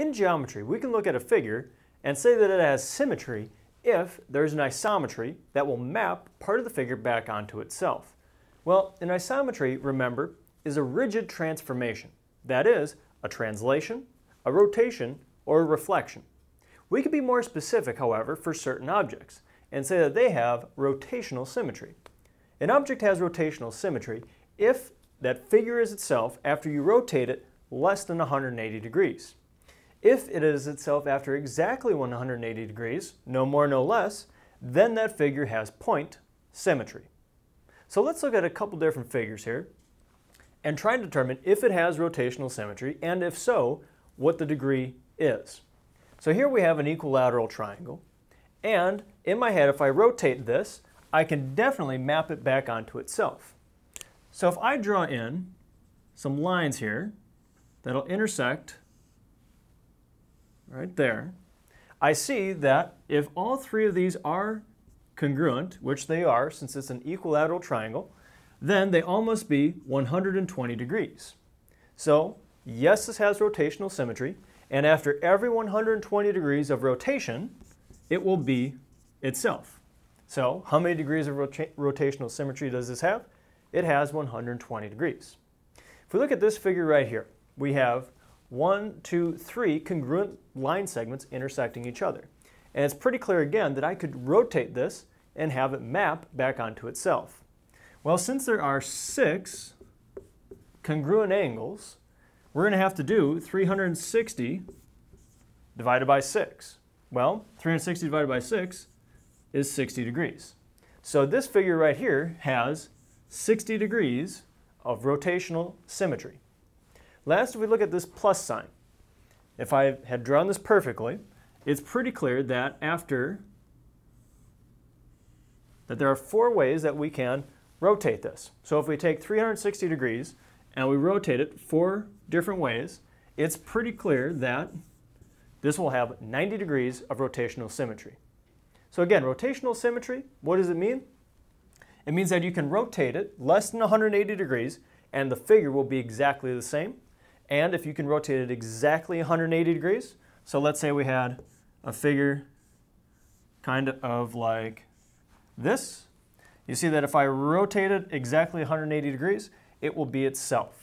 In geometry, we can look at a figure and say that it has symmetry if there's an isometry that will map part of the figure back onto itself. Well, an isometry, remember, is a rigid transformation. That is, a translation, a rotation, or a reflection. We could be more specific, however, for certain objects and say that they have rotational symmetry. An object has rotational symmetry if that figure is itself after you rotate it less than 180 degrees. If it is itself after exactly 180 degrees, no more, no less, then that figure has point symmetry. So let's look at a couple different figures here and try and determine if it has rotational symmetry, and if so, what the degree is. So here we have an equilateral triangle, and in my head, if I rotate this, I can definitely map it back onto itself. So if I draw in some lines here that'll intersect right there, I see that if all three of these are congruent, which they are since it's an equilateral triangle, then they all must be 120 degrees. So yes, this has rotational symmetry, and after every 120 degrees of rotation, it will be itself. So how many degrees of rota rotational symmetry does this have? It has 120 degrees. If we look at this figure right here, we have one, two, three congruent line segments intersecting each other. And it's pretty clear again that I could rotate this and have it map back onto itself. Well, since there are six congruent angles, we're going to have to do 360 divided by 6. Well, 360 divided by 6 is 60 degrees. So this figure right here has 60 degrees of rotational symmetry. Last, if we look at this plus sign, if I had drawn this perfectly, it's pretty clear that after that there are four ways that we can rotate this. So if we take 360 degrees and we rotate it four different ways, it's pretty clear that this will have 90 degrees of rotational symmetry. So again, rotational symmetry, what does it mean? It means that you can rotate it less than 180 degrees and the figure will be exactly the same. And if you can rotate it exactly 180 degrees, so let's say we had a figure kind of like this, you see that if I rotate it exactly 180 degrees, it will be itself.